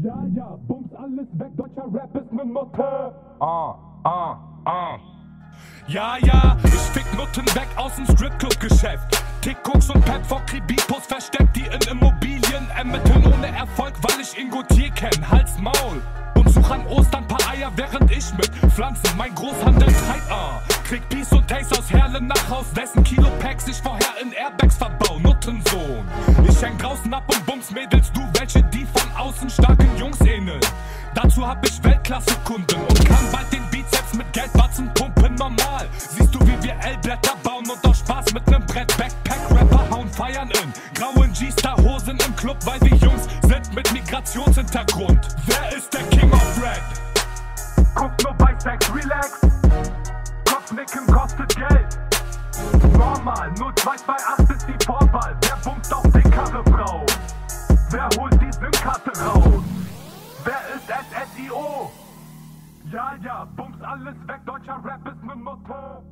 Ja, ja, bums alles weg, deutscher Rap ist ne Nutte. Ah, ah, ah. Ja, ja, ich fick Nutten weg aus dem Stripclub-Geschäft. Tick Koks und Pep vor Kreditos versteckt die in Immobilien ermitteln ohne Erfolg, weil ich Ingo Tier kenn. Hals, Maul. Und such an Ostern paar Eier, während ich mit Pflanzen mein Großhandel treibt. Ah, krieg Peace und Taste aus Herlen nach Haus, dessen Kilo Packs ich vorher in Airbags verbau. Patensohn. Ich häng draußen ab und bums Mädels, du welche, die von außen starken Jungs ähneln. Dazu hab ich Weltklasse-Kunden und kann bald den Bizeps mit Geldbatzen pumpen normal. Siehst du, wie wir L-Blätter bauen und auch Spaß mit nem Brett Backpack-Rapper hauen, feiern in grauen G-Star-Hosen im Club, weil wir Jungs sind mit Migrationshintergrund. Wer ist der King of Red? Guck nur bei Sex Relax. Kopfnicken kostet Geld. Normal, nur 228. die SIM-Karte raus? Wer ist SSIO? Ja, ja, bums alles weg, deutscher Rap ist ne Motto.